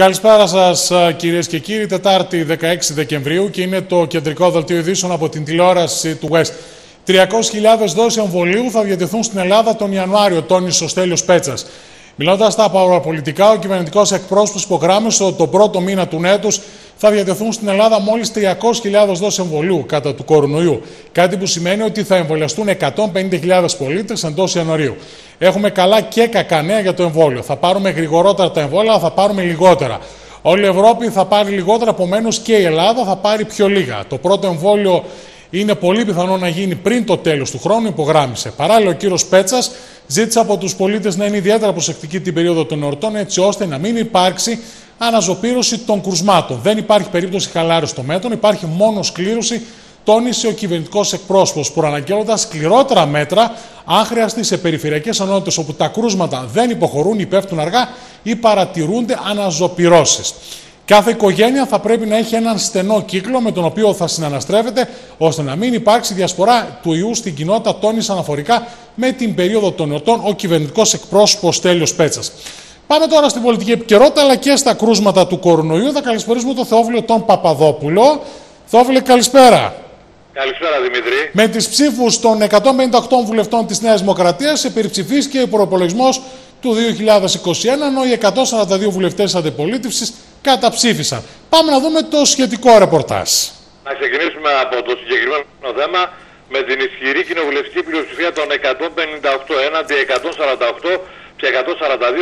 Καλησπέρα σας, κυρίες και κύριοι. Τετάρτη 16 Δεκεμβρίου και είναι το κεντρικό δελτίο ειδήσεων από την τηλεόραση του West. 300.000 δόσεις εμβολίου θα διατεθούν στην Ελλάδα τον Ιανουάριο, τόνισε ο Στέλιος Πέτσας. Μιλώντας στα παραπολιτικά, ο κυβερνητικός εκπρόσωπος υπογράμμισε ότι τον πρώτο μήνα του έτου θα διατεθούν στην Ελλάδα μόλις 300.000 δόσεις εμβολίου κατά του κορονοϊού. Κάτι που σημαίνει ότι θα εμβολιαστούν 150.000 πολίτες εντός Ιανουαρίου. Έχουμε καλά και κακά νέα για το εμβόλιο. Θα πάρουμε γρηγορότερα τα εμβόλια, θα πάρουμε λιγότερα. Όλη η Ευρώπη θα πάρει λιγότερα, επομένως και η Ελλάδα θα πάρει πιο λίγα. Το πρώτο εμβόλιο είναι πολύ πιθανό να γίνει πριν το τέλος του χρόνου, υπογράμμισε. Παράλληλα, ο κύριος Πέτσας ζήτησε από τους πολίτες να είναι ιδιαίτερα προσεκτικοί την περίοδο των εορτών, έτσι ώστε να μην υπάρξει αναζωπήρωση των κρουσμάτων. Δεν υπάρχει περίπτωση χαλάρωση των μέτρων, υπάρχει μόνο σκλήρωση, τόνισε ο κυβερνητικός εκπρόσωπος, προαναγγέλλοντα σκληρότερα μέτρα, αν χρειαστεί σε περιφερειακές ενότητε όπου τα κρούσματα δεν υποχωρούν ή πέφτουν αργά ή παρατηρούνται αναζωπηρώσεις. Κάθε οικογένεια θα πρέπει να έχει έναν στενό κύκλο με τον οποίο θα συναναστρέφεται, ώστε να μην υπάρξει διασπορά του ιού στην κοινότητα, τόνισε αναφορικά με την περίοδο των εορτών ο κυβερνητικός εκπρόσωπος Τέλειος Πέτσας. Πάμε τώρα στην πολιτική επικαιρότητα αλλά και στα κρούσματα του κορονοϊού. Θα καλησπερίσουμε τον Θεόφιλο τον Παπαδόπουλο. Θεόφιλε, καλησπέρα. Καλησπέρα Δημήτρη. Με τις ψήφους των 158 βουλευτών της Νέας Δημοκρατίας υπερψηφίστηκε ο προπολογισμός του 2021, ενώ οι 142 βουλευτές αντιπολίτευσης καταψήφισαν. Πάμε να δούμε το σχετικό ρεπορτάζ. Να ξεκινήσουμε από το συγκεκριμένο θέμα με την ισχυρή κοινοβουλευτική πλειοψηφία των 158 έναντι 148 και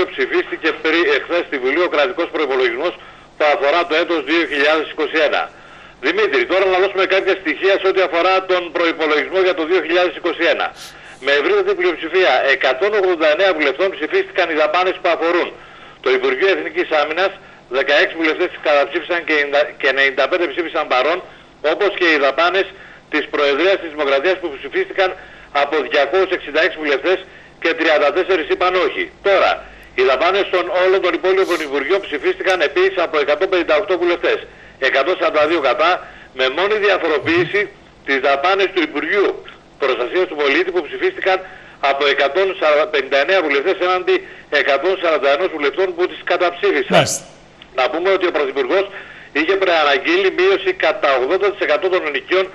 142 ψηφίστηκε πριν εχθές στη Βουλή ο κρατικός προϋπολογισμός που αφορά το έτος 2021. Δημήτρη, τώρα να δώσουμε κάποια στοιχεία σε ό,τι αφορά τον προϋπολογισμό για το 2021. Με ευρύτερη πλειοψηφία 189 βουλευτών ψηφίστηκαν οι δαπάνες που αφορούν το Υπουργείο Εθνικής Άμυνας, 16 βουλευτές καταψήφισαν και 95 ψήφισαν παρόν, όπως και οι δαπάνες της Προεδρίας της Δημοκρατίας που ψηφίστηκαν από 266 βουλευτές και 34 είπαν όχι. Τώρα, οι δαπάνες των όλων των υπόλοιπων Υπουργείων ψηφίστηκαν επίσης από 158 βουλευτές, 142 κατά, με μόνη διαφοροποίηση τις δαπάνες του Υπουργείου Προστασίας του Πολίτη που ψηφίστηκαν από 159 βουλευτές έναντι 141 βουλευτών που τις καταψήφισαν. Να πούμε ότι ο Πρωθυπουργός είχε προαναγγείλει μείωση κατά 80% των ενοικίων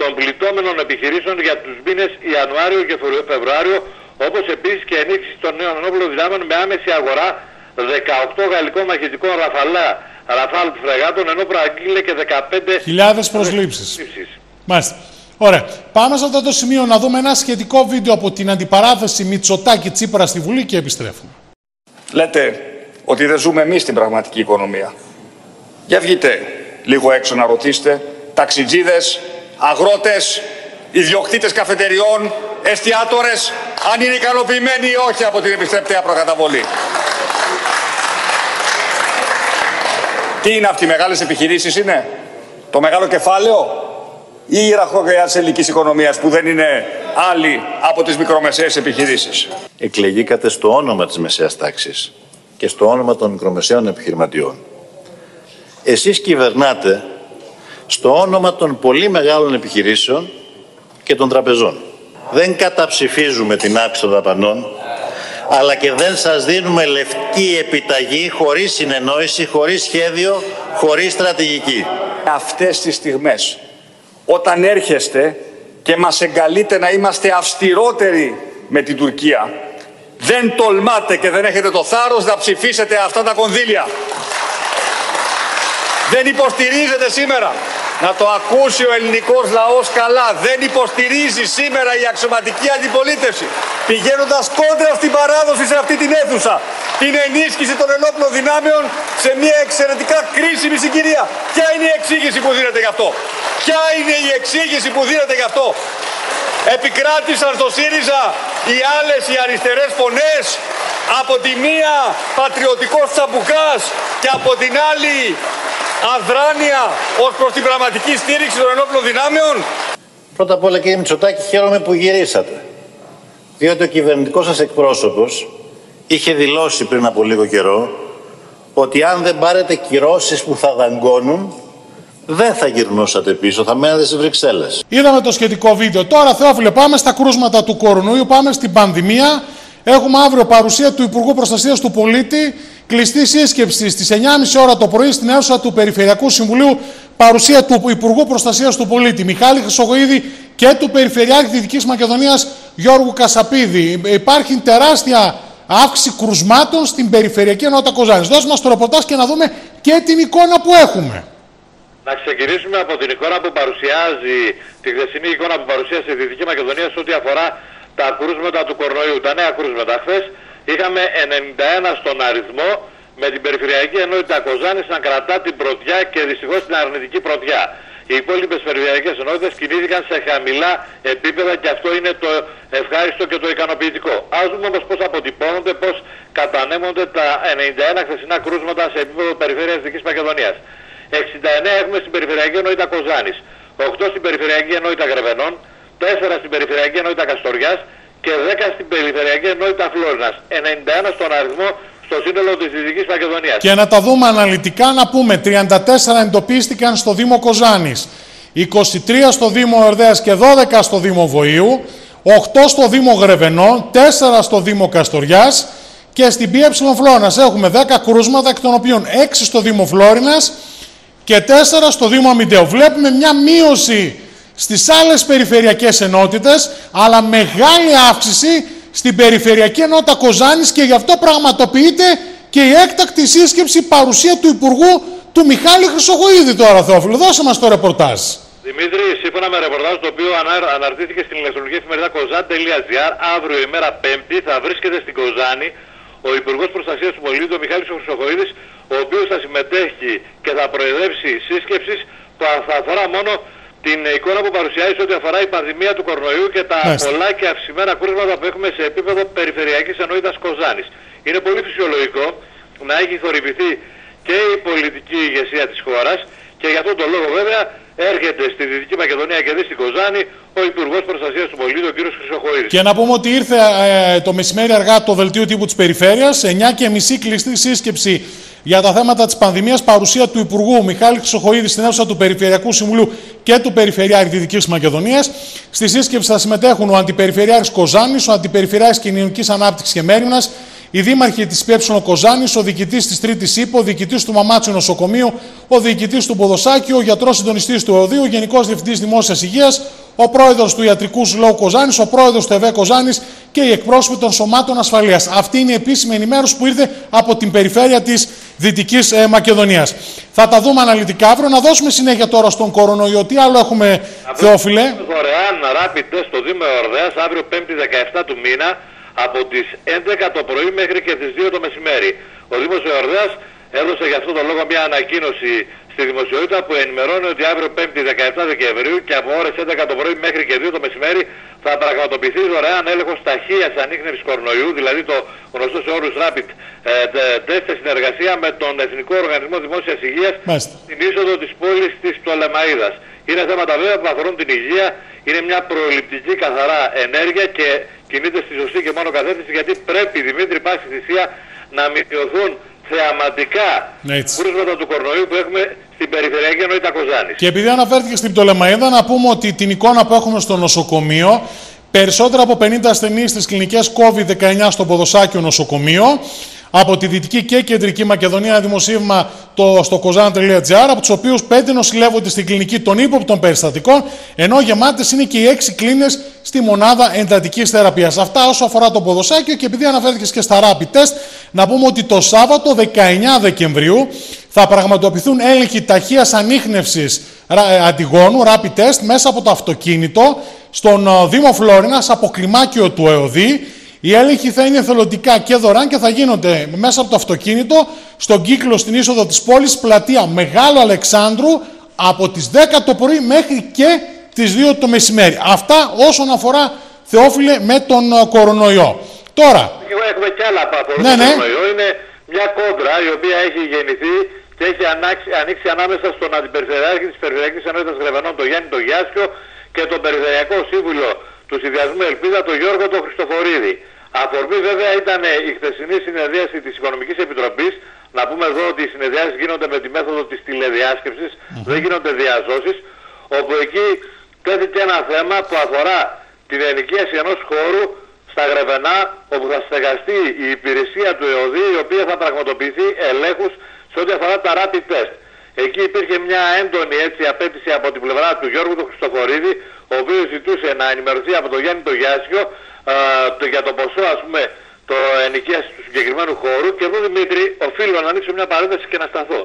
των πληττόμενων επιχειρήσεων για τους μήνες Ιανουάριο και Φεβρουάριο, όπως επίσης και ενίσχυση των νέων ενόπλων δυνάμεων με άμεση αγορά 18 γαλλικών μαχητικών ραφαλά, ραφάλ φρεγάτων, ενώ προαγγείλε και 15 χιλιάδες προσλήψεις. Μάλιστα. Ωραία. Πάμε σε αυτό το σημείο να δούμε ένα σχετικό βίντεο από την αντιπαράθεση Μητσοτάκη Τσίπρα στη Βουλή και επιστρέφουμε. Λέτε ότι δεν ζούμε εμείς στην πραγματική οικονομία. Για βγείτε λίγο έξω να ρωτήσετε ταξιτζίδες, αγρότες, ιδιοκτήτες καφετεριών, εστιατόρες, αν είναι ικανοποιημένοι ή όχι από την επιστρεπτέα προκαταβολή. Τι είναι αυτοί οι μεγάλες επιχειρήσεις είναι, το μεγάλο κεφάλαιο; Ή η ραχοκαιά της ελληνικής οικονομίας που δεν είναι άλλη από τις μικρομεσαίες επιχειρήσεις; Εκλεγήκατε στο όνομα της μεσαίας τάξης και στο όνομα των μικρομεσαίων επιχειρηματιών. Εσείς κυβερνάτε στο όνομα των πολύ μεγάλων επιχειρήσεων και των τραπεζών. Δεν καταψηφίζουμε την άψη των δαπανών, αλλά και δεν σας δίνουμε λευκή επιταγή χωρίς συνεννόηση, χωρίς σχέδιο, χωρίς στρατηγική. Αυτές τις στιγμές, όταν έρχεστε και μας εγκαλείτε να είμαστε αυστηρότεροι με την Τουρκία, δεν τολμάτε και δεν έχετε το θάρρος να ψηφίσετε αυτά τα κονδύλια. Δεν υποστηρίζετε σήμερα. Να το ακούσει ο ελληνικός λαός καλά. Δεν υποστηρίζει σήμερα η αξιωματική αντιπολίτευση. Πηγαίνοντας κόντρα στην παράδοση σε αυτή την αίθουσα. Την ενίσχυση των ενόπλων δυνάμεων σε μια εξαιρετικά κρίσιμη συγκυρία. Ποια είναι η εξήγηση που δίνεται γι' αυτό; Ποια είναι η εξήγηση που δίνεται γι' αυτό; Επικράτησαν στο ΣΥΡΙΖΑ οι άλλες οι αριστερές φωνές από τη μία πατριωτικός τσαμπουκάς και από την άλλη αδράνεια ως προς την πραγματική στήριξη των ενόπλων δυνάμεων. Πρώτα απ' όλα κύριε Μητσοτάκη χαίρομαι που γυρίσατε. Διότι ο κυβερνητικός σας εκπρόσωπος είχε δηλώσει πριν από λίγο καιρό ότι αν δεν πάρετε κυρώσεις που θα δαγκώνουν δεν θα γυρνούσατε πίσω, θα μένατε στις Βρυξέλλες. Είδαμε το σχετικό βίντεο. Τώρα, Θεόφιλε, πάμε στα κρούσματα του κορονοϊού, πάμε στην πανδημία. Έχουμε αύριο παρουσία του Υπουργού Προστασίας του Πολίτη Κλειστή σύσκεψη στις 9.30 ώρα το πρωί στην αίθουσα του Περιφερειακού Συμβουλίου, παρουσία του Υπουργού Προστασίας του Πολίτη Μιχάλη Χρυσογοίδη και του Περιφερειάρχη Δυτικής Μακεδονίας Γιώργου Κασαπίδη. Υπάρχει τεράστια αύξηση κρουσμάτων στην Περιφερειακή Ενότητα Κοζάνη. Δώσε μας το ρεπορτάζ και να δούμε και την εικόνα που έχουμε. Να ξεκινήσουμε από την εικόνα που παρουσιάζει, τη χθεσινή εικόνα που παρουσίασε η Δυτική Μακεδονία σε ό,τι αφορά τα κρούσματα του κορονοϊού, τα νέα κρούσματα. Χθες είχαμε 91 στον αριθμό με την Περιφερειακή Ενότητα Κοζάνης να κρατά την πρωτιά και δυστυχώς την αρνητική πρωτιά. Οι υπόλοιπες περιφερειακές ενότητες κινήθηκαν σε χαμηλά επίπεδα και αυτό είναι το ευχάριστο και το ικανοποιητικό. Α δούμε όμως πώς αποτυπώνονται, πώς κατανέμονται τα 91 χθεσινά κρούσματα σε επίπεδο περιφέρειας Δυτικής Μακεδονίας. 69 έχουμε στην Περιφερειακή Ενότητα Κοζάνης, 8 στην Περιφερειακή Ενότητα Γρεβενών, 4 στην Περιφερειακή Ενότητα Καστοριάς. Και 10 στην Περιφερειακή Ενότητα Φλόρινας. 91 στον αριθμό στο σύνολο της Δυτικής Μακεδονίας. Και να τα δούμε αναλυτικά να πούμε, 34 εντοπίστηκαν στο Δήμο Κοζάνης, 23 στο Δήμο Ερδέας και 12 στο Δήμο Βοήου, 8 στο Δήμο Γρεβενών, 4 στο Δήμο Καστοριάς. Και στην ΠΕ Φλόρινας έχουμε 10 κρούσματα, εκ των οποίων 6 στο Δήμο Φλόρινας, και 4 στο Δήμο Αμυντέου. Βλέπουμε μια μείωση στις άλλες περιφερειακές ενότητες, αλλά μεγάλη αύξηση στην Περιφερειακή Ενότητα Κοζάνης και γι' αυτό πραγματοποιείται και η έκτακτη σύσκεψη παρουσία του Υπουργού του Μιχάλη Χρυσογοίδη τώρα, Θεόφιλο. Δώσε μας το ρεπορτάζ. Δημήτρη, σύμφωνα με ρεπορτάζ το οποίο αναρτήθηκε στην ηλεκτρονική εφημερίδα κοζάν.gr, αύριο ημέρα Πέμπτη θα βρίσκεται στην Κοζάνη ο Υπουργός Προστασίας του Πολίτη, ο Μιχάλης Χρυσοχοίδης, ο οποίος θα συμμετέχει και θα προεδρεύσει σύσκεψης που θα αφορά μόνο την εικόνα που παρουσιάζει ό,τι αφορά η πανδημία του κορονοϊού και τα Μάλιστα. πολλά και αυξημένα κρούσματα που έχουμε σε επίπεδο περιφερειακής ενότητας Κοζάνης. Είναι πολύ φυσιολογικό να έχει θορυβηθεί και η πολιτική ηγεσία της χώρας και για αυτόν τον λόγο βέβαια έρχεται στη Δυτική Μακεδονία και δει στην Κοζάνη ο Υπουργός Προστασίας του Πολίτη, ο κ. Χρυσοχοίδης. Και να πούμε ότι ήρθε ε, το μεσημέρι αργά το δελτίο τύπου της Περιφέρειας, 9 και μισή κλειστή σύσκεψη για τα θέματα της πανδημίας, παρουσία του Υπουργού Μιχάλη Χρυσοχοίδη στην αίθουσα του Περιφερειακού Συμβουλίου και του Περιφερειάρχη Δυτικής Μακεδονίας. Στη σύσκεψη θα συμμετέχουν ο Αντιπεριφερειάρχης Κοζάνης, ο Αντιπεριφερειάρχης Κοινωνικής Ανάπτυξης και Μέρημνας, οι δήμαρχοι της ΠΕ Κοζάνης, ο διοικητής της Τρίτης ΥΠΟ, ο διοικητής του Μαμάτσου Νοσοκομείου, ο διοικητής του Ποδοσάκη, ο γιατρός συντονιστής του ΕΟΔΗ, ο γενικός διευθυντής Δημόσιας Υγείας, ο πρόεδρος του Ιατρικού Συλλόγου Κοζάνης, ο πρόεδρος του ΕΒΕ Κοζάνης και οι εκπρόσωποι των σωμάτων ασφαλείας. Αυτή είναι η επίσημη ενημέρωση που ήρθε από την περιφέρεια της Δυτικής ε, Μακεδονίας. Θα τα δούμε αναλυτικά αύριο. Να δώσουμε συνέχεια τώρα στον κορονοϊό. Τι άλλο έχουμε, Θεόφιλε; Δωρεάν rapid test στο Δήμο Ορδέα αύριο 5η 17 του μήνα από τις 11 το πρωί μέχρι και τις 2 το μεσημέρι. Ο Δήμος Ορδέα έδωσε για αυτόν τον λόγο μια ανακοίνωση στη δημοσιότητα που ενημερώνει ότι αύριο 5η 17 Δεκεμβρίου και από ώρες 11 το πρωί μέχρι και 2 το μεσημέρι θα πραγματοποιηθεί δωρεάν έλεγχος ταχείας ανείχνευσης κορονοϊού, δηλαδή το γνωστό σε όρους rapid ε, test σε συνεργασία με τον Εθνικό Οργανισμό Δημόσιας Υγείας στην είσοδο της πόλης της Τολεμαΐδας. Είναι θέματα βέβαια που αφορούν την υγεία, είναι μια προληπτική καθαρά ενέργεια και κινείται στη σωστή και μόνο καθέτηση γιατί πρέπει Δημήτρη πάση θυσία να μειωθούν θεαματικά κρούσματα του κορονοϊού που έχουμε στην περιφερειακή ενότητα Κοζάνης. Και επειδή αναφέρθηκε στην Πτολεμαίδα, να πούμε ότι την εικόνα που έχουμε στο νοσοκομείο, περισσότερα από 50 ασθενείς στις κλινικές COVID-19 στο Ποδοσάκιο νοσοκομείο, από τη Δυτική και Κεντρική Μακεδονία ένα δημοσίευμα το, στο kozan.gr, από τους οποίους πέντε νοσηλεύονται στην κλινική των ύποπτων περιστατικών, ενώ γεμάτες είναι και οι έξι κλίνες στη μονάδα εντατικής θεραπείας. Αυτά όσο αφορά το ποδοσάκιο και επειδή αναφέρθηκες και στα rapid test, να πούμε ότι το Σάββατο 19 Δεκεμβρίου θα πραγματοποιηθούν έλεγχοι ταχείας ανείχνευσης ε, αντιγόνου, rapid test, μέσα από το αυτοκίνητο στον ε, Δήμο Φλόρινα από κλιμάκιο του ΕΟΔΗ οι έλεγχοι θα είναι εθελοντικά και δωρεάν και θα γίνονται μέσα από το αυτοκίνητο στον κύκλο στην είσοδο της πόλης, πλατεία Μεγάλο Αλεξάνδρου, από τις 10 το πρωί μέχρι και τις 2 το μεσημέρι. Αυτά όσον αφορά, Θεόφιλε, με τον ε, κορονοϊό. Τώρα... Έχουμε κι άλλα από ναι, ναι. κορονοϊό. Είναι μια κόντρα η οποία έχει γεννηθεί και έχει ανάξει, ανοίξει ανάμεσα στον Αντιπεριφερειάρχη της Περιφερειακής Ενότητας Γρεβανών, τον Γιάννη τον Γιάσκιο και τον Περιφερειακό Σύμβουλο του Συνδυασμού Ελπίδα, τον Γιώργο τον Χριστοφορίδη. Αφορμή βέβαια ήταν η χθεσινή συνεδρίαση της Οικονομικής Επιτροπής. Να πούμε εδώ ότι οι συνεδριάσεις γίνονται με τη μέθοδο της τηλεδιάσκεψης, δεν γίνονται διαζώσεις, όπου εκεί τέθηκε ένα θέμα που αφορά την ενοικίαση ενός χώρου στα Γρεβενά όπου θα στεγαστεί η υπηρεσία του ΕΟΔΗ η οποία θα πραγματοποιηθεί ελέγχους σε ό,τι αφορά τα rapid test. Εκεί υπήρχε μια έντονη έτσι, απέτηση από την πλευρά του Γιώργου του Χριστοφορίδη ο οποίος ζητούσε να ενημερωθεί από τον Γιάννη το Γιάσιο το, για το ποσό ας πούμε το ενοικίαση του συγκεκριμένου χώρου και εδώ Δημήτρη οφείλω να ανοίξω μια παρένθεση και να σταθώ.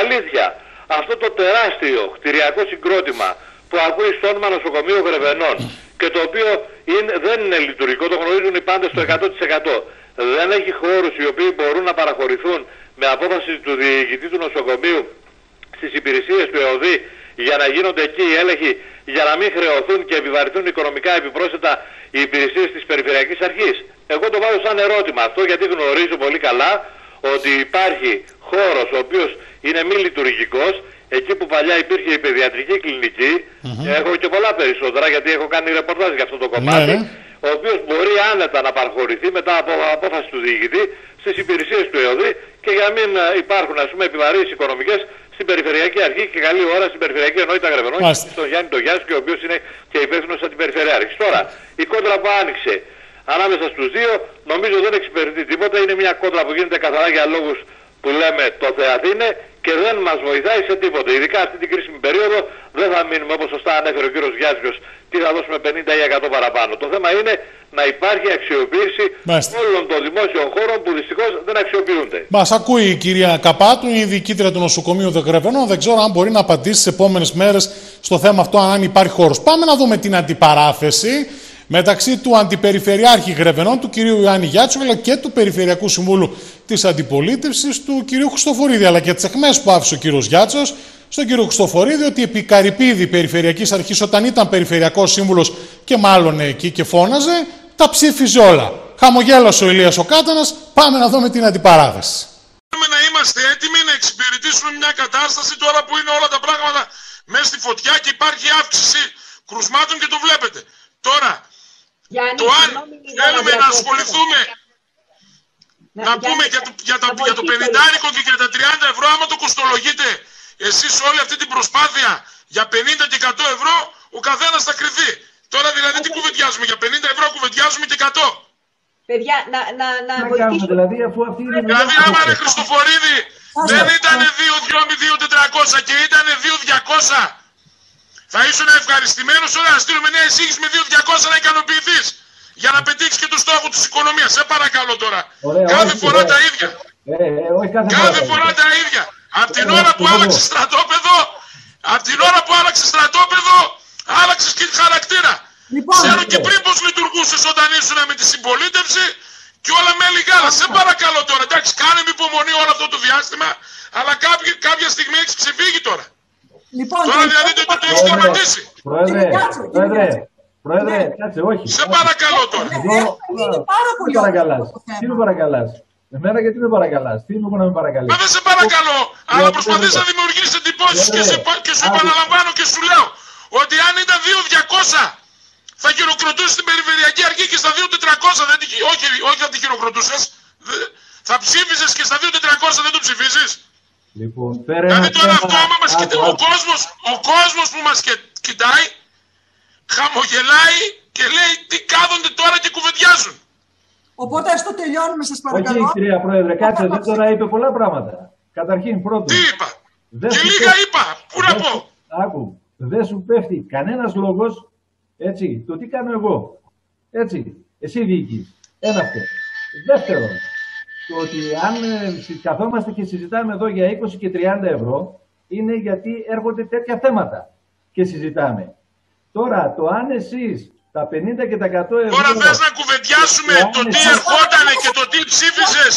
Αλήθεια, αυτό το τεράστιο κτηριακό συγκρότημα που ακούει στο όνομα νοσοκομείου Γρεβενών και το οποίο είναι, δεν είναι λειτουργικό, το γνωρίζουν οι πάντες στο 100%. Δεν έχει χώρους οι οποίοι μπορούν να παραχωρηθούν με απόφαση του διοικητή του νοσοκομείου στις υπηρεσίες του ΕΟΔΗ για να γίνονται εκεί οι έλεγχοι για να μην χρεωθούν και επιβαρυνθούν οικονομικά επιπρόσθετα οι υπηρεσίες της Περιφερειακής Αρχής. Εγώ το βάζω σαν ερώτημα αυτό γιατί γνωρίζω πολύ καλά ότι υπάρχει χώρος ο οποίος είναι μη λειτουργικός εκεί που παλιά υπήρχε η παιδιατρική κλινική, έχω και πολλά περισσότερα γιατί έχω κάνει ρεπορτάζ για αυτό το κομμάτι, Ναι, ναι. ο οποίος μπορεί άνετα να παραχωρηθεί μετά από απόφαση του διοικητή στις υπηρεσίες του ΕΟΔΗ και για να μην ε, υπάρχουν ας πούμε επιβαρύνσεις οικονομικές στην Περιφερειακή Αρχή και καλή ώρα στην Περιφερειακή Ενότητα Γρεβενών Μάλιστα. και στον Γιάννη το Γιάννη, ο οποίος είναι και υπεύθυνος από την Περιφερειάρχη. Τώρα, η κόντρα που άνοιξε ανάμεσα στους δύο νομίζω δεν εξυπηρετεί τίποτα. Είναι μια κόντρα που γίνεται καθαρά για λόγους που λέμε το Θεαθήνε και δεν μας βοηθάει σε τίποτα. Ειδικά αυτή την κρίσιμη περίοδο δεν θα μείνουμε όπως σωστά ανέφερε ο κύριος Γιάννης τι θα δώσουμε 50 ή 100 παραπάνω. Το θέμα είναι να υπάρχει αξιοποίηση Μάλιστα. όλων των δημόσιων χώρων που δυστυχώς δεν αξιοποιούνται. Μας ακούει η κυρία Καπάτου, η διοικήτρια του νοσοκομείου Δεκρεβενών. Δεν ξέρω αν μπορεί να απαντήσει τι επόμενες μέρες στο θέμα αυτό, αν υπάρχει χώρος. Πάμε να δούμε την αντιπαράθεση μεταξύ του Αντιπεριφερειάρχη Γρεβενών, του κυρίου Ιωάννη Γιάτσου, αλλά και του Περιφερειακού Συμβούλου της Αντιπολίτευσης, του κυρίου Χριστοφορίδη, αλλά και τις εχμέ που άφησε ο κύριος Γιάτσος στον κύριο Χριστοφορίδη ότι επί Καρυπίδη Περιφερειακής Αρχής, όταν ήταν Περιφερειακός Σύμβουλος και μάλλον εκεί και φώναζε, τα ψήφιζε όλα. Χαμογέλασε ο Ηλίας ο Κάτανας, πάμε να δούμε την αντιπαράθεση. Θέλουμε να είμαστε έτοιμοι να εξυπηρετήσουμε μια κατάσταση τώρα που είναι όλα τα πράγματα μέσα στη φωτιά και υπάρχει αύξηση κρουσμάτων και το βλέπετε. Τώρα, Γιάννη, το αν συγγνώμη λίγο θέλουμε να διακοπώ. ασχοληθούμε να Γιάννη, πούμε για το, για, τα, να για το βοηθήσω 50 και για τα 30 ευρώ, άμα το κοστολογείτε εσείς όλη αυτή την προσπάθεια για 50 και 100 ευρώ, ο καθένας θα κρυθεί. Τώρα δηλαδή τι κουβεντιάζουμε, για 50 ευρώ κουβεντιάζουμε και 100. Παιδιά, να, να, να Τι να κάνουμε βοηθήσω. δηλαδή, αφού αυτή είναι η Δηλαδή δουλειά άμα μας. ρε Χριστοφορίδη δεν ήταν 2-2-2-400 και ήταν 2-200 θα ήσουν ευχαριστημένος όλα να στείλουμε νέα εισήγηση με 2-200 να ικανοποιηθείς για να πετύχεις και το στόχο της οικονομίας. Σε παρακαλώ τώρα. Ωραία, κάθε όχι, φορά ωραία. τα ίδια. Ε, ε, όχι κάθε, Κάθε φορά. φορά τα ίδια. Από την Ε, ώρα που συμφωνώ. άλλαξες στρατόπεδο, από την ώρα που άλλαξες στρατόπεδο, άλλαξες και χαρακτήρα. Λοιπόν, Ξέρω και ναι. πριν πώς λειτουργούσες όταν ήσουν με τη συμπολίτευση και όλα με λιγάλα. Σε παρακαλώ τώρα, εντάξει, κάνε με υπομονή όλο αυτό το διάστημα, αλλά κάποια, κάποια στιγμή έχεις ξεφύγει τώρα. Λοιπόν, Τώρα το δηλαδή το, το, το έχει Πρόεδρε, σταματήσει. Πρόεδρε, Κύριε Κάτσο, κύριε πρόεδρε, Κάτσο. πρόεδρε, Ναι. κάτσε, όχι. Σε παρακαλώ τώρα. Εγώ, Έχουμε μείνει πάρα τι πολύ με παρακαλάς, over το τι με θέμα. παρακαλάς; Εμένα γιατί με παρακαλάς, τι είμαι εγώ να με Μα παρακαλείς. δεν σε παρακαλώ, αλλά Πρόεδρε, προσπαθείς να δημιουργήσεις εντυπώσεις και, σε, πα- και σου Άκου. επαναλαμβάνω και σου λέω ότι αν ήταν 2.200 θα χειροκροτούσε την Περιφερειακή Αρχή και στα 2.400 δεν τη, χει- όχι, όχι θα τη χειροκροτούσες. Δε- Θα ψήφιζες και στα 2.400 δεν το ψηφίζεις; Λοιπόν, φέρε Δηλαδή ένα τώρα θέμα- αυτό άμα μας Άκου, κοιτά, ο άκου. κόσμος, ο κόσμος που μας και- κοιτάει χαμογελάει και λέει τι κάθονται τώρα και κουβεντιάζουν. Οπότε ας το τελειώνουμε, σας παρακαλώ. Όχι, κυρία Πρόεδρε, κάτσε, εδώ τώρα είπε πολλά πράγματα. Καταρχήν, πρώτον, Τι είπα; δεν Και σου λίγα πέφτει- είπα. Πού να δεν πω; σου- Άκου, δεν σου πέφτει κανένας λόγος, έτσι, το τι κάνω εγώ. Έτσι, εσύ διοικείς. Ένα αυτό. Δεύτερον, το ότι αν ε, συ- καθόμαστε και συζητάμε εδώ για 20 και 30 ευρώ, είναι γιατί έρχονται τέτοια θέματα και συζητάμε. Τώρα, το αν εσείς τα 50 και τα 100 ευρώ... Τώρα θες να κουβεντιάσουμε Εάν το τι εσείς- ερχότανε και το τι ψήφισες.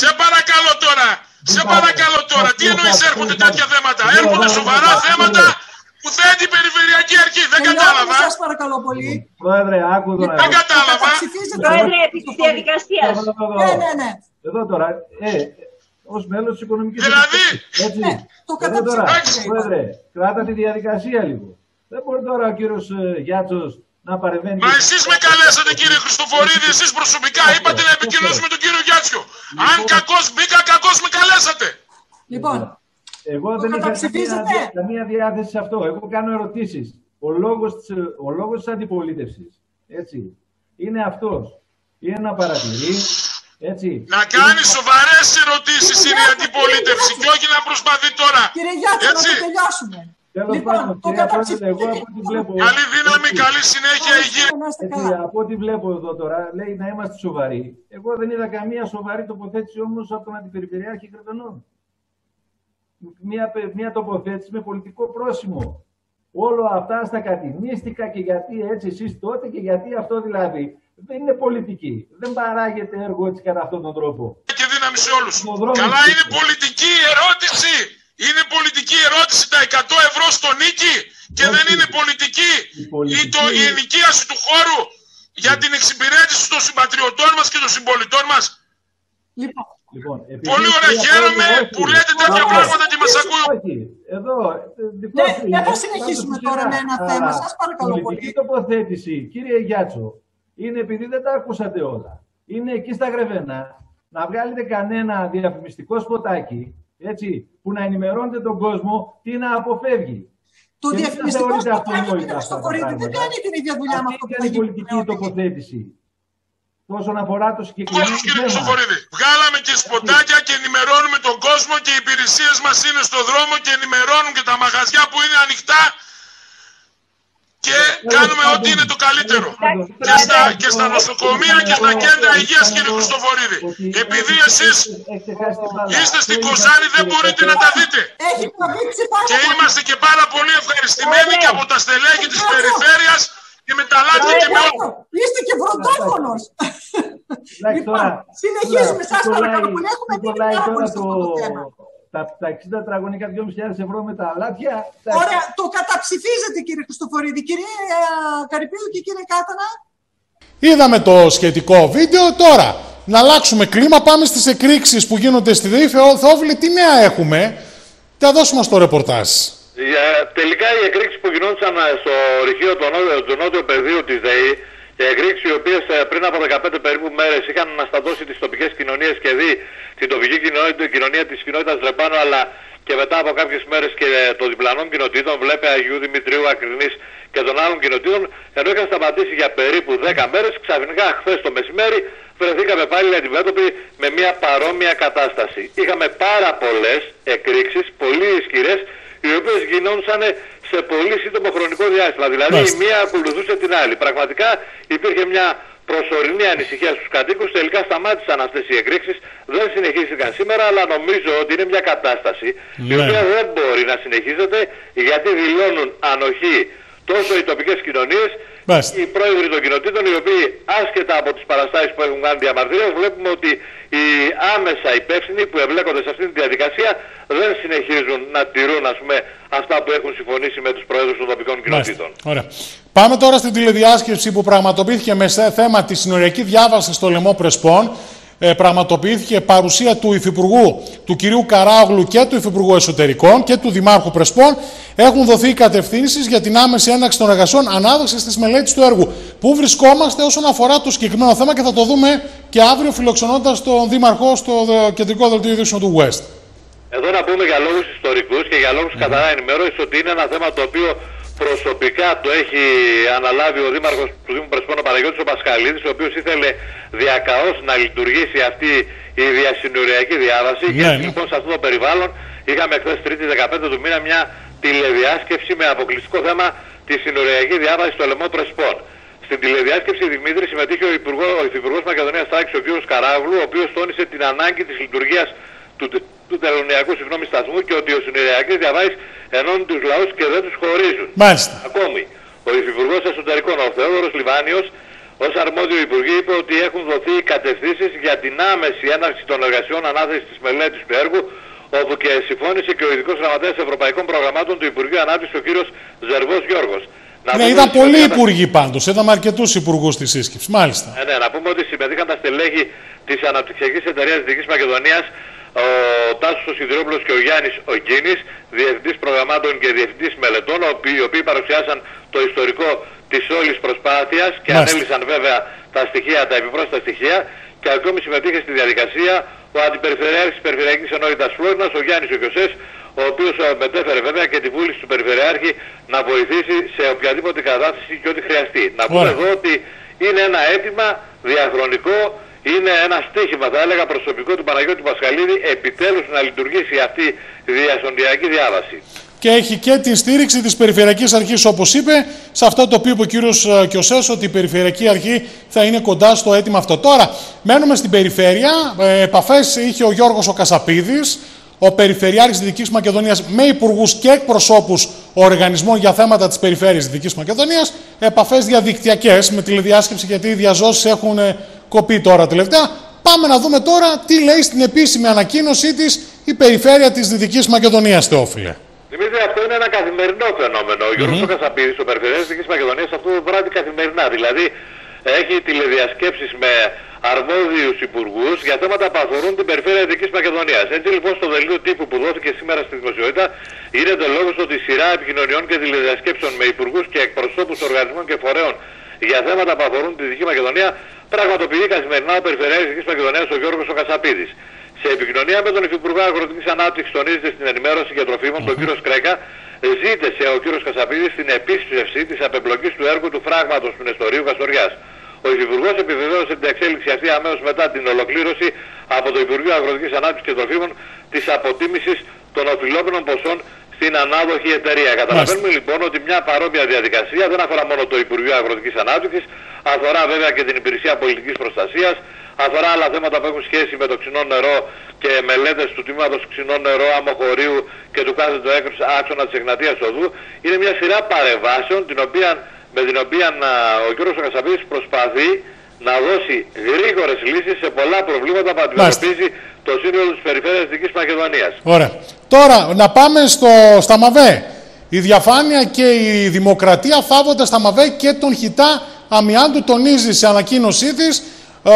Σε παρακαλώ τώρα. Σε παρακαλώ τώρα. Τι εννοείς έρχονται τέτοια θέματα; Έρχονται σοβαρά θέματα που θέτει η Περιφερειακή Αρχή. Δεν Τελειώνουμε, κατάλαβα. σας παρακαλώ πολύ. Πρόεδρε, άκου τώρα. Δεν κατάλαβα. Ψηφίζετε. Πρόεδρε, επί της διαδικασίας. Εδώ, εδώ, εδώ. Ναι, ναι, ναι. Εδώ τώρα, ε, ως μέλος της Οικονομικής Δηλαδή, Έτσι. Ναι, το Εδώ τώρα, καταψήφισα. Πρόεδρε, κράτα τη διαδικασία λίγο. Δεν μπορεί τώρα ο κύριος Γιάτσος να παρεμβαίνει. Μα και- εσείς με καλέσατε κύριε Χριστοφορίδη, εσείς προσωπικά είπατε να επικοινωνήσουμε με τον κύριο Γιάτσιο. Αν κακός μπήκα, κακός με καλέσατε. Λοιπόν, Εγώ Το δεν είχα καταψηφίζετε; καμία, καμία διάθεση σε αυτό. Εγώ κάνω ερωτήσεις. Ο λόγος ο λόγος της αντιπολίτευσης έτσι, είναι αυτός. είναι να παρατηρεί, έτσι. Να κάνει σοβαρές ερωτήσεις η αντιπολίτευση και όχι να προσπαθεί τώρα. Κύριε Γιάννη, να Έτσι. το τελειώσουμε. Τέλος Λοιπόν, πάντων, το κυρία Πρόεδρε, καταψηφίζει εγώ από ό,τι βλέπω... Καλή δύναμη, έτσι, καλή συνέχεια, υγεία. Να είστε Έτσι, καλά. από ό,τι βλέπω εδώ τώρα, λέει να είμαστε σοβαροί. Εγώ δεν είδα καμία σοβαρή τοποθέτηση όμως από τον Αντιπεριφερειάρχη Κρετονών. Μια, πε- μια τοποθέτηση με πολιτικό πρόσημο. Όλο αυτά στα κατηνίστηκα και γιατί έτσι εσείς τότε και γιατί αυτό δηλαδή. Δεν είναι πολιτική. Δεν παράγεται έργο έτσι κατά αυτόν τον τρόπο. Και δύναμη σε όλους. Στον δρόμο Καλά, του. είναι πολιτική ερώτηση. Είναι πολιτική ερώτηση τα 100 ευρώ στο νίκη και Όχι. δεν είναι πολιτική Η πολιτική- ή το, η ενοικίαση του χώρου για την εξυπηρέτηση των συμπατριωτών μας και των συμπολιτών μας. Λοιπόν, Λοιπόν, επειδή Πολύ ωραία, κυρία χαίρομαι Πρόεδρε, όχι. που λέτε τέτοια Όχι, πράγματα και μας ακούει. Όχι, εδώ. ε, δικό Ναι, σου δεν θα είναι. συνεχίσουμε Πάντως, τώρα με ένα α, θέμα. Σας παρακαλώ πολιτική πολύ. τοποθέτηση, κύριε Γιάτσο, είναι επειδή δεν τα ακούσατε όλα. Είναι εκεί στα Γρεβένα να βγάλετε κανένα διαφημιστικό σποτάκι, έτσι, που να ενημερώνετε τον κόσμο τι να αποφεύγει. το Και μην διαφημιστικό θεωρείτε σποτάκι, αυτονόητα κύριε αυτά τα Χριστοφορίδη, δεν πράγματα. κάνει την ίδια δουλειά με Αυτή αυτό που ήταν θα η γίνει πολιτική νεότεροι. τοποθέτηση. Όσον αφορά το συγκεκριμένο Κόσμος κύριε θέμα. Χρυστοφορίδη. Βγάλαμε και σποτάκια και ενημερώνουμε τον κόσμο και οι υπηρεσίες μας είναι στο δρόμο και ενημερώνουν και τα μαγαζιά που είναι ανοιχτά και κάνουμε ό,τι είναι το καλύτερο. Και στα, και στα νοσοκομεία και στα κέντρα υγείας κύριε Χρυστοφορίδη. Επειδή εσείς είστε στην Κοζάνη δεν μπορείτε να τα δείτε. Έχει τραβήξει πάρα Και πολύ. είμαστε και πάρα πολύ ευχαριστημένοι και από τα στελέχη της περιφέρειας και με τα λάδια και με όλα. Είστε και βροντόφωνος. Εντάξει, Λοιπόν, τώρα, συνεχίζουμε. τώρα, Σας τι παρακαλώ κολλάει- πολύ. Έχουμε τι μείνει κολλάει πάρα τώρα πολύ στο το- αυτό το θέμα. Τα, τα 60 τετραγωνικά 2.500 ευρώ με τα αλάτια. εντάξει. Ωραία, το καταψηφίζετε κύριε Χριστοφορίδη. Κύριε ε, Καρυπίδου και κύριε Κάτανα. Είδαμε το σχετικό βίντεο. Τώρα, να αλλάξουμε κλίμα. Πάμε στις εκρήξεις που γίνονται στη ΔΕΗ. Θεό- Θεόφιλε, τι νέα έχουμε; Θα δώσουμε στο ρεπορτάζ. Για, τελικά οι εκρήξεις που γινόντουσαν ε, στο ρηχείο του, νότιο, του νότιου πεδίου της ΔΕΗ, οι εκρήξεις οι οποίες ε, πριν από 15 περίπου μέρες είχαν αναστατώσει τις τοπικές κοινωνίες και δει την τοπική κοινότητα, την κοινωνία της κοινότητας Λεπάνου, αλλά και μετά από κάποιες μέρες και ε, των διπλανών κοινοτήτων, βλέπε Αγίου Δημητρίου, Ακρινής και των άλλων κοινοτήτων, ενώ είχαν σταματήσει για περίπου 10 μέρες, ξαφνικά χθες το μεσημέρι βρεθήκαμε πάλι αντιμέτωποι με μια παρόμοια κατάσταση. Είχαμε πάρα πολλές εκρήξεις, πολύ ισχυρές, οι οποίες γινόντουσαν σε πολύ σύντομο χρονικό διάστημα. Δηλαδή η Μάλιστα. μία ακολουθούσε την άλλη. Πραγματικά υπήρχε μια προσωρινή ανησυχία στους κατοίκους. Τελικά σταμάτησαν αυτές οι εκρήξεις. Δεν συνεχίστηκαν σήμερα, αλλά νομίζω ότι είναι μια κατάσταση η Ναι. οποία δεν μπορεί να συνεχίζεται γιατί δηλώνουν ανοχή τόσο οι τοπικές κοινωνίες Μάλιστα. οι πρόεδροι των κοινοτήτων οι οποίοι άσχετα από τις παραστάσεις που έχουν κάνει διαμαρτυρίες βλέπουμε ότι οι άμεσα υπεύθυνοι που εμπλέκονται σε αυτή τη διαδικασία δεν συνεχίζουν να τηρούν ας πούμε αυτά που έχουν συμφωνήσει με τους πρόεδρους των τοπικών κοινοτήτων. Μάλιστα. Ωραία. Πάμε τώρα στην τηλεδιάσκεψη που πραγματοποιήθηκε με σε- θέμα τη συνοριακή διάβαση στο λαιμό Πρεσπών. Ε, πραγματοποιήθηκε παρουσία του Υφυπουργού του κυρίου Καράγλου και του Υφυπουργού Εσωτερικών και του Δημάρχου Πρεσπών. Έχουν δοθεί οι κατευθύνσεις για την άμεση έναξη των εργασιών ανάδοξη της μελέτης του έργου. Πού βρισκόμαστε όσον αφορά το συγκεκριμένο θέμα και θα το δούμε και αύριο φιλοξενώντας τον Δήμαρχο στο ε, κεντρικό δελτίο ειδήσεων του West. Εδώ να πούμε για λόγους ιστορικούς και για λόγους καθαρά ενημέρωσης ότι είναι ένα θέμα το οποίο προσωπικά το έχει αναλάβει ο Δήμαρχος του Δήμου Πρεσπών ο Παναγιώτης ο Πασχαλίδης ο οποίος ήθελε διακαώς να λειτουργήσει αυτή η διασυνοριακή διάβαση και Ναι, έτσι, ναι. λοιπόν σε αυτό το περιβάλλον είχαμε χθες 3η 15 του μήνα μια τηλεδιάσκεψη με αποκλειστικό θέμα τη συνοριακή διάβαση στο λαιμό Πρεσπών. Στην τηλεδιάσκεψη Δημήτρη συμμετείχε ο, Υπουργό, ο Υφυπουργός Μακεδονίας Τάξης, ο κ. Καράγλου, ο οποίος τόνισε την ανάγκη της λειτουργίας του, τε- του τελωνιακού συγγνώμη, σταθμού και ότι οι συνοριακές διαβάσεις ενώνουν τους λαούς και δεν τους χωρίζουν. Μάλιστα. Ακόμη, ο Υφυπουργός Εσωτερικών, ο Θεόδωρος Λιβάνιος, ως αρμόδιο Υπουργείο είπε ότι έχουν δοθεί κατευθύνσεις για την άμεση έναρξη των εργασιών ανάθεσης της μελέτης του έργου, όπου και συμφώνησε και ο Ειδικός Γραμματέας Ευρωπαϊκών Προγραμμάτων του Υπουργείου Ανάπτυξης, ο κύριος Ζερβός Γιώργος. Να Ναι, πούμε ήταν ότι πολλοί συμμετείχαν- υπουργοί πάντως. Είδαμε αρκετούς υπουργούς στη σύσκεψης. Μάλιστα. ναι, ναι, να πούμε ότι συμμετείχαν τα στελέχη της Αναπτυξιακής Εταιρείας Δυτικής Μακεδονίας, ο Τάσος ο Σιδηρόπουλος και ο Γιάννης ο Κίνης, Διευθυντής Προγραμμάτων και Διευθυντής Μελετών, οι οποίοι, οι οποίοι παρουσιάσαν το ιστορικό της όλης προσπάθειας και Μάλιστα. ανέλησαν βέβαια τα στοιχεία, τα επιπρόσθετα στοιχεία και ακόμη συμμετείχε στη διαδικασία ο Αντιπεριφερειάρχης της Περιφερειακής Ενότητας Φλόρινας, ο Γιάννης ο Κιωσές, ο οποίος ε, μετέφερε βέβαια και τη βούληση του Περιφερειάρχη να βοηθήσει σε οποιαδήποτε κατάσταση και ό,τι χρειαστεί. Να πούμε Ωραία. εδώ ότι Είναι ένα αίτημα διαχρονικό, είναι ένα στίχημα θα έλεγα προσωπικό του Παναγιώτη Πασχαλίδη επιτέλους να λειτουργήσει αυτή η διασοντιακή διάβαση. Και έχει και την στήριξη της Περιφερειακής Αρχής, όπως είπε, σε αυτό το οποίο είπε ο κύριος ε, Κιωσές, ότι η Περιφερειακή Αρχή θα είναι κοντά στο αίτημα αυτό. Τώρα, μένουμε στην περιφέρεια, ε, επαφές είχε ο Γιώργος ο Κασαπίδης, ο Περιφερειάρχης Δυτικής Μακεδονίας με υπουργούς και εκπροσώπους οργανισμών για θέματα της Περιφέρειας Δυτικής Μακεδονίας, επαφές διαδικτυακές με τηλεδιάσκεψη γιατί οι διαζώσεις έχουν ε, κοπεί τώρα τελευταία. Πάμε να δούμε τώρα τι λέει στην επίσημη ανακοίνωσή της η Περιφέρεια της Δυτικής Μακεδονίας, Θεόφιλε. Δημήτρη, αυτό είναι ένα καθημερινό φαινόμενο. Ο Γιώργος mm-hmm. Κασαπίδης, ο Περιφερειάρχης της Μακεδονίας, αυτό το βράδυ καθημερινά. Δηλαδή, έχει τηλεδιασκέψεις με αρμόδιους υπουργούς για θέματα που αφορούν την περιφέρεια Δυτικής Μακεδονίας. Έτσι λοιπόν στο δελτίο τύπου που δόθηκε σήμερα στη δημοσιότητα γίνεται λόγος ότι η σειρά επικοινωνιών και τηλεδιασκέψεων με υπουργούς και εκπροσώπους οργανισμών και φορέων για θέματα που αφορούν τη Δυτική Μακεδονία πραγματοποιεί καθημερινά ο Περιφερειάρχης Δυτικής Μακεδονίας ο Γιώργος ο Κασαπίδης. Σε επικοινωνία με τον Υφυπουργό Αγροτικής Ανάπτυξης τονίζεται στην ενημέρωση για τροφίμων τον κύριο Σκρέκα ζήτησε ο κύριος Κασαπίδης την επίσκεψη της απεμπλοκής του έργου του φράγματος του Νεστορίου Καστοριάς. Ο Υφυπουργός επιβεβαίωσε την εξέλιξη αυτή αμέσως μετά την ολοκλήρωση από το Υπουργείο Αγροτικής Ανάπτυξης και Τροφίμων της αποτίμησης των οφειλόμενων ποσών στην ανάδοχη εταιρεία. Καταλαβαίνουμε λοιπόν ότι μια παρόμοια διαδικασία δεν αφορά μόνο το Υπουργείο Αγροτικής Ανάπτυξης, αφορά βέβαια και την Υπηρεσία Πολιτικής Προστασίας, αφορά άλλα θέματα που έχουν σχέση με το ξινό νερό και μελέτες του τμήματος ξινό νερό αμοχωρίου και του κάθε του άξονα της Εγνατίας Οδού. Είναι μια σειρά παρεμβάσεων την οποία, με την οποία ο κ. Κασαπίδης προσπαθεί να δώσει γρήγορες λύσεις σε πολλά προβλήματα που αντιμετωπίζει το σύνολο της περιφέρειας Δικής Μακεδονίας. Ωραία. Τώρα να πάμε στο, στα ΜΑΒΕ. Η διαφάνεια και η δημοκρατία φάβονται στα ΜΑΒΕ και τον Χιτά Αμιάντου τονίζει σε ανακοίνωσή της ο,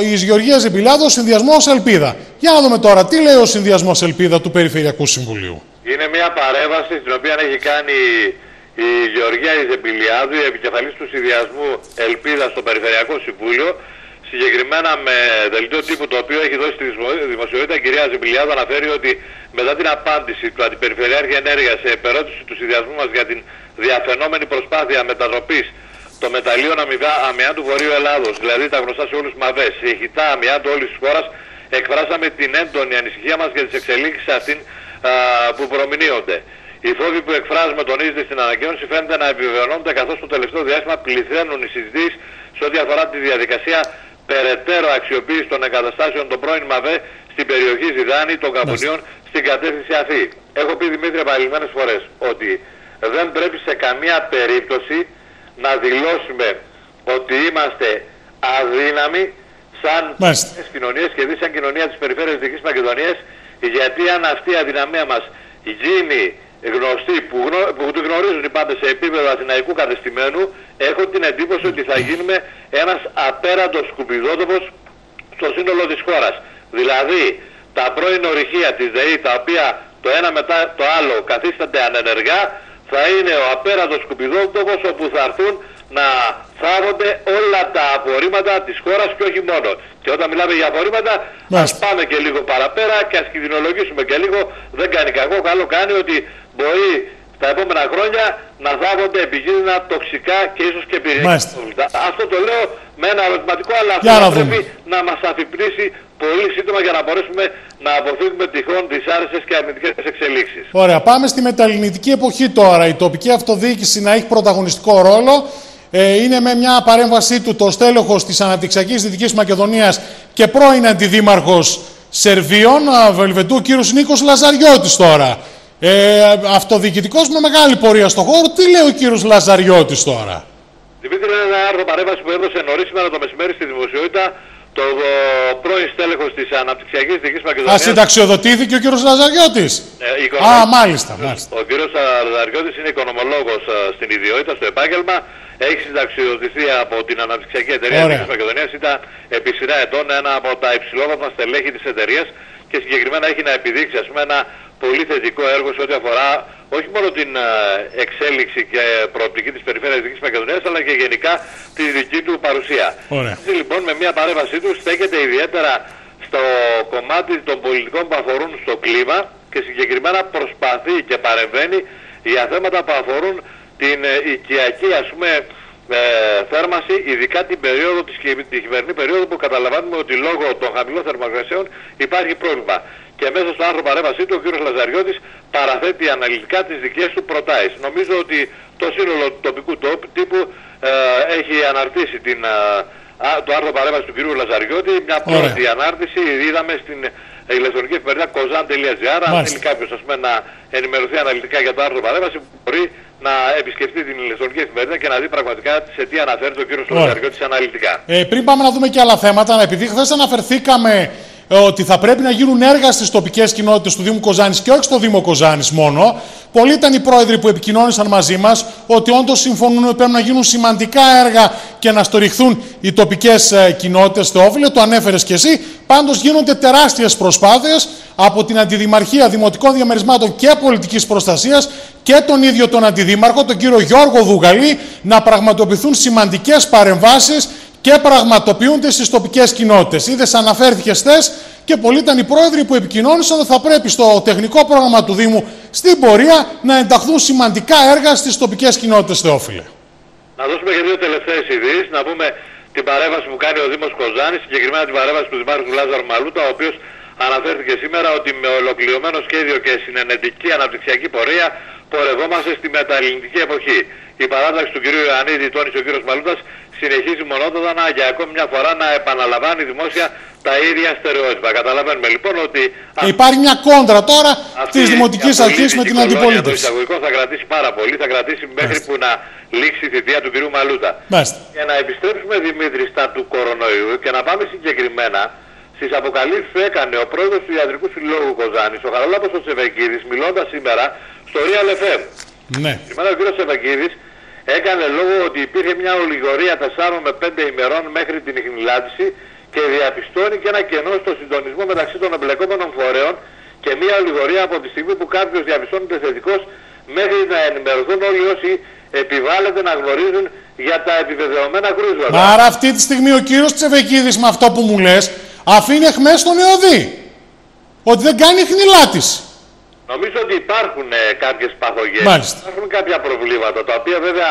η Γεωργίας Ζεπιλάδο, συνδυασμός Ελπίδα. Για να δούμε τώρα, τι λέει ο συνδυασμός Ελπίδα του Περιφερειακού Συμβουλίου. Είναι μια παρέμβαση την οποία έχει κάνει η Γεωργία Ιζεπηλιάδου, η επικεφαλής του συνδυασμού Ελπίδα στο Περιφερειακό Συμβούλιο, συγκεκριμένα με δελτίο τύπου το οποίο έχει δώσει στη δημοσιότητα, η κυρία Ζεπηλιάδου αναφέρει ότι μετά την απάντηση του Αντιπεριφερειάρχη Ενέργειας σε επερώτηση του συνδυασμού μας για την διαφαινόμενη προσπάθεια μετατροπής το μεταλλείο αμοιά του Βορείου Ελλάδος, δηλαδή τα γνωστά σε όλους ΜΑΒΕΣ, η ηχητά αμοιά του όλης της χώρας, εκφράσαμε την έντονη ανησυχία μας για τις εξελίξεις αυτήν α, που προμηνύονται. Οι φόβοι που εκφράζουμε τονίζεται στην ανακοίνωση φαίνεται να επιβεβαιώνονται καθώς το τελευταίο διάστημα πληθαίνουν οι συζητήσεις σε ό,τι αφορά τη διαδικασία περαιτέρω αξιοποίησης των εγκαταστάσεων των πρώην ΜΑΒΕ στην περιοχή Ζιδάνη των Καπονίων στην κατεύθυνση αυτή. Έχω πει Δημήτρη επανειλημμένες φορές ότι δεν πρέπει σε καμία περίπτωση να δηλώσουμε ότι είμαστε αδύναμοι σαν κοινωνίες και δι σαν κοινωνία της περιφέρειας Δυτικής Μακεδονίας γιατί αν αυτή η αδυναμία μας γίνει γνωστή που, γνω, που τη γνωρίζουν οι πάντες σε επίπεδο αθηναϊκού κατεστημένου έχω την εντύπωση ότι θα γίνουμε ένας απέραντος σκουπιδότοπος στο σύνολο της χώρας. Δηλαδή τα πρώην ορυχεία της ΔΕΗ τα οποία το ένα μετά το άλλο καθίστανται ανενεργά θα είναι ο απέραντος σκουπιδότοπος όπου θα έρθουν να θάβονται όλα τα απορρίμματα της χώρας και όχι μόνο. Και όταν μιλάμε για απορρίμματα, ας πάμε και λίγο παραπέρα και ας κινδυνολογήσουμε και λίγο. Δεν κάνει κακό, καλό κάνει ότι μπορεί τα επόμενα χρόνια να θάβονται επικίνδυνα τοξικά και ίσως και πυρηνικά. Αυτό το λέω με ένα ερωτηματικό, αλλά αυτό πρέπει να μας αφυπνήσει πολύ σύντομα για να μπορέσουμε να αποφύγουμε τυχόν δυσάρεστες και αρνητικές εξελίξεις. Ωραία, πάμε στη μεταλληνητική εποχή τώρα. Η τοπική αυτοδιοίκηση να έχει πρωταγωνιστικό ρόλο. Ε, είναι με μια παρέμβασή του το στέλεχος της Αναπτυξιακής Δυτικής Μακεδονίας και πρώην αντιδήμαρχος Σερβίων, Βελβεντού, ο κύριος Νίκος Λαζαριώτης τώρα. Ε, αυτοδιοικητικός με μεγάλη πορεία στο χώρο. Τι λέει ο κύριος Λαζαριώτης τώρα; Δημήτρη, είναι ένα άρθρο παρέμβαση που έδωσε νωρί σήμερα το μεσημέρι στη δημοσιότητα το πρώην στέλεχος της Αναπτυξιακής Δυτική Μακεδονίας. Ασυνταξιοδοτήθηκε ο κύριος Λαζαριώτης. Ε, Α, μάλιστα. μάλιστα. Ο κύριος Λαζαριώτης είναι οικονομολόγος στην ιδιότητα, στο επάγγελμα. Έχει συνταξιοδοτηθεί από την Αναπτυξιακή Εταιρεία τη Μακεδονίας. Ήταν επί σειρά ετών ένα από τα υψηλόβαθμα στελέχη της εταιρείας και συγκεκριμένα έχει να επιδείξει ας πούμε, ένα πολύ θετικό έργο σε ό,τι αφορά όχι μόνο την ε, εξέλιξη και προοπτική της περιφέρειας Δυτικής Μακεδονίας αλλά και γενικά τη δική του παρουσία. Έτσι λοιπόν με μια παρέμβασή τους στέκεται ιδιαίτερα στο κομμάτι των πολιτικών που αφορούν στο κλίμα και συγκεκριμένα προσπαθεί και παρεμβαίνει για θέματα που αφορούν την ε, οικιακή ας πούμε ε, θέρμανση, ειδικά την περίοδο της, χει- τη χειμερινή περίοδο που καταλαβαίνουμε ότι λόγω των χαμηλών θερμοκρασιών υπάρχει πρόβλημα. Και μέσα στο άρθρο παρέμβασή του ο κ. Λαζαριώτης παραθέτει αναλυτικά τις δικές του προτάσεις. Νομίζω ότι το σύνολο του τοπικού τόπου- τύπου ε, έχει αναρτήσει την, ε, α, το άρθρο παρέμβασης του κ. Λαζαριώτη. Μια Ωραία. πρώτη ανάρτηση είδαμε στην ε, ηλεκτρονική εφημερίδα kozan.gr. Αν Μάλιστα. θέλει κάποιος ας πούμε, να ενημερωθεί αναλυτικά για το άρθρο παρέμβαση μπορεί να επισκεφτεί την ηλεκτρονική εφημερίδα και να δει πραγματικά σε τι αναφέρεται ο κ. Ωραία. Λαζαριώτης αναλυτικά. Ε, πριν πάμε να δούμε και άλλα θέματα, επειδή χθες αναφερθήκαμε ε, ότι θα πρέπει να γίνουν έργα στις τοπικές κοινότητες του Δήμου Κοζάνης και όχι στο Δήμο Κοζάνης μόνο. Πολλοί ήταν οι πρόεδροι που επικοινώνησαν μαζί μας ότι όντως συμφωνούν ότι πρέπει να γίνουν σημαντικά έργα και να στοριχθούν οι τοπικές κοινότητες. Θεόφιλε, το ανέφερες και εσύ. Πάντως γίνονται τεράστιες προσπάθειες από την Αντιδημαρχία Δημοτικών Διαμερισμάτων και Πολιτικής Προστασίας και τον ίδιο τον Αντιδήμαρχο, τον κύριο Γιώργο Δουγαλή, να πραγματοποιηθούν σημαντικές παρεμβάσεις και πραγματοποιούνται στις τοπικές κοινότητες. Είδες, αναφέρθηκες χθες και πολλοί ήταν οι πρόεδροι που επικοινώνησαν ότι θα πρέπει στο τεχνικό πρόγραμμα του Δήμου στην πορεία να ενταχθούν σημαντικά έργα στις τοπικές κοινότητες, Θεόφιλε. Να δώσουμε και δύο τελευταίες ειδήσεις, να πούμε την παρέμβαση που κάνει ο Δήμος Κοζάνης, συγκεκριμένα την παρέμβαση του Δημάρχου Λάζαρου Μαλούτα, ο οποίος αναφέρθηκε σήμερα ότι με ολοκληρωμένο σχέδιο και συνενετική αναπτυξιακή πορεία πορευόμαστε στη μεταλληνική εποχή. Η παράταξη του κ. Ιωαννίδη, τόνισε ο κ. Μαλούτας, συνεχίζει μονότατα να, για ακόμη μια φορά να επαναλαμβάνει δημόσια τα ίδια στερεότυπα. Καταλαβαίνουμε λοιπόν ότι Υπάρχει μια κόντρα τώρα αυτή της Δημοτικής η Αρχής με την απολύτικη κολόνια των αντιπολίτευση. εισαγωγικών θα κρατήσει πάρα πολύ, θα κρατήσει μέχρι Μάλιστα. που να λήξει η θητεία του κ. Μαλούτα. Μάλιστα. Για να επιστρέψουμε Δημήτρη στα του κορονοϊού και να πάμε συγκεκριμένα στις αποκαλύψεις που έκανε ο πρόεδρος του Ιατρικού Συλλόγου Κοζάνης, ο Χαραλάμπος ο Τσεβεκίδης, μιλώντας σήμερα στο Real FM. Ναι. Σήμερα ο κ. Τσεβεκίδης έκανε λόγο ότι υπήρχε μια ολιγορία 4 με 5 ημερών μέχρι την ιχνηλάτηση και διαπιστώνει και ένα κενό στο συντονισμό μεταξύ των εμπλεκόμενων φορέων και μια ολιγορία από τη στιγμή που κάποιος διαπιστώνεται θετικός μέχρι να ενημερωθούν όλοι όσοι επιβάλλεται να γνωρίζουν για τα επιβεβαιωμένα κρούσματα. Άρα αυτή τη στιγμή ο κύριος Τσεβεκίδης με αυτό που μου λες αφήνει εχμές τον ΕΟΔΗ. Ότι δεν κάνει χνηλάτιση. Νομίζω ότι υπάρχουν ε, κάποιες παθογένειες, Μάλιστα. υπάρχουν κάποια προβλήματα, τα οποία βέβαια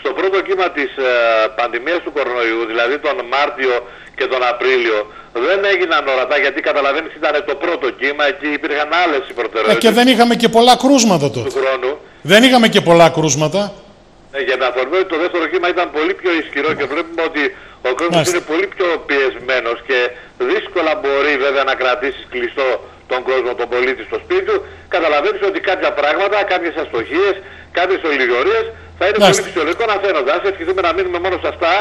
στο πρώτο κύμα της ε, πανδημίας του κορονοϊού, δηλαδή τον Μάρτιο και τον Απρίλιο, δεν έγιναν ορατά, γιατί καταλαβαίνεις ήταν το πρώτο κύμα, εκεί υπήρχαν άλλες οι Ε, προτεραιότητες και δεν είχαμε και πολλά κρούσματα του τότε. χρόνου. Δεν είχαμε και πολλά κρούσματα. Ε, για να αφορμή ότι το δεύτερο κύμα ήταν πολύ πιο ισχυρό και βλέπουμε ότι ο κόσμος Μάλιστα. είναι πολύ πιο πιεσμένος και δύσκολα μπορεί βέβαια να κρατήσει κλειστό τον κόσμο, τον πολίτη στο σπίτι του. Καταλαβαίνεις ότι κάποια πράγματα, κάποιες αστοχίες, κάποιες ολιγορίες θα είναι Μάλιστα. πολύ φυσιολογικό να φαίνονται. Ας ευχηθούμε να μείνουμε μόνο σε αυτά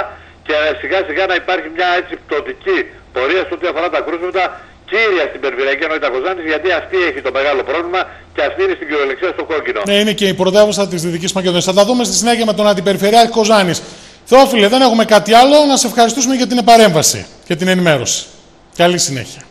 και σιγά σιγά να υπάρχει μια έτσι πτωτική πορεία σε ό,τι αφορά τα κρούσματα κύρια στην περιφερειακή ενότητα Κοζάνης γιατί αυτή έχει το μεγάλο πρόβλημα και αυτή είναι στην κυριολεξία στο κόκκινο. Ναι, είναι και η πρωτεύουσα της Δυτικής Μακεδονίας. Θα τα δούμε στη συνέχεια με τον Αντιπεριφερειάρχη Κοζάνης. Θεόφιλε, δεν έχουμε κάτι άλλο. Να σε ευχαριστήσουμε για την επαρέμβαση και την ενημέρωση. Καλή συνέχεια.